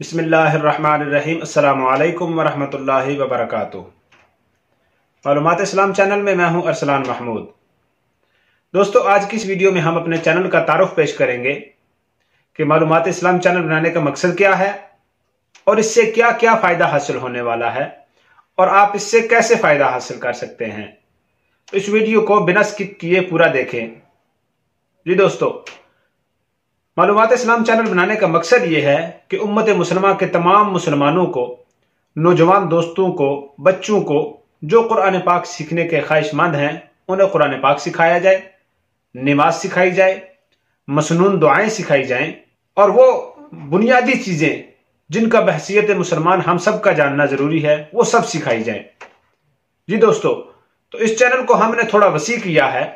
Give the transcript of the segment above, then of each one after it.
बसमीम अल्लाम वरहमतुल्लाहि वबरकatuh मालूमात इस्लाम चैनल में मैं हूँ अरसलान महमूद। दोस्तों, आज की इस वीडियो में हम अपने चैनल का तारुफ पेश करेंगे कि मालूमात इस्लाम चैनल बनाने का मकसद क्या है और इससे क्या क्या फ़ायदा हासिल होने वाला है और आप इससे कैसे फ़ायदा हासिल कर सकते हैं। इस वीडियो को बिना स्किप किए पूरा देखें। जी दोस्तों मालूमत इस्लाम चैनल बनाने का मकसद ये है कि उम्मत मुसलमान के तमाम मुसलमानों को, नौजवान दोस्तों को, बच्चों को, जो कुरान पाक सीखने के ख्वाहिशमंद हैं, उन्हें कुरान पाक सिखाया जाए, नमाज़ सिखाई जाए, मसनून दुआएँ सिखाई जाएँ, और वो बुनियादी चीज़ें जिनका बहसीत मुसलमान हम सब का जानना ज़रूरी है, वो सब सिखाई जाए। जी दोस्तों तो इस चैनल को हमने थोड़ा वसी किया है,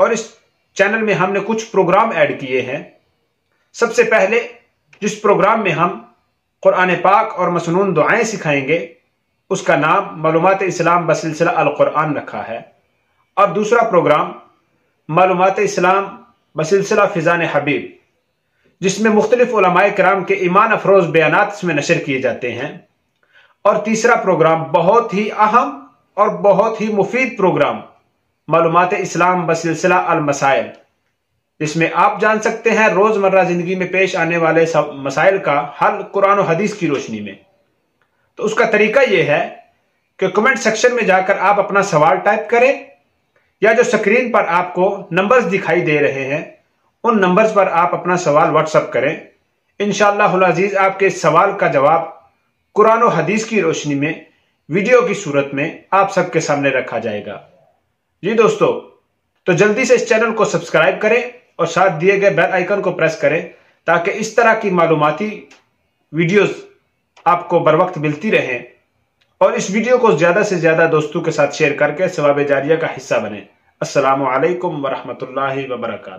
और इस चैनल में हमने कुछ प्रोग्राम ऐड किए हैं सबसे पहले जिस प्रोग्राम में हम कुरान पाक और मसनून दुआएँ सिखाएँगे, उसका नाम मालूमत इस्लाम बसिलसिला अलकुरान रखा है। और दूसरा प्रोग्राम, मालूमत इस्लाम बसिलसिला फ़िज़ान हबीब, जिसमें मुख्तलिफ़ कराम के ईमान अफरोज़ बयान इसमें नशर किए जाते हैं। और तीसरा प्रोग्राम, बहुत ही अहम और बहुत ही मुफीद प्रोग्राम, मालूमत इस्लाम बसिलसिला अलमसाइल। इसमें आप जान सकते हैं रोज़मर्रा ज़िंदगी में पेश आने वाले सब मसाइल का हल कुरान और हदीस की रोशनी में। तो उसका तरीका यह है कि कमेंट सेक्शन में जाकर आप अपना सवाल टाइप करें, या जो स्क्रीन पर आपको नंबर्स दिखाई दे रहे हैं, उन नंबर्स पर आप अपना सवाल व्हाट्सअप करें। इन इनशालाजीज आपके सवाल का जवाब कुरान और हदीस की रोशनी में, वीडियो की सूरत में आप सबके सामने रखा जाएगा। जी दोस्तों तो जल्दी से इस चैनल को सब्सक्राइब करें और साथ दिए गए बेल आइकन को प्रेस करें ताकि इस तरह की मालूमती वीडियोस आपको बर वक्त मिलती रहें और इस वीडियो को ज़्यादा से ज़्यादा दोस्तों के साथ शेयर करके सवाब जारिया का हिस्सा बने। असलकम वरहमल वर्का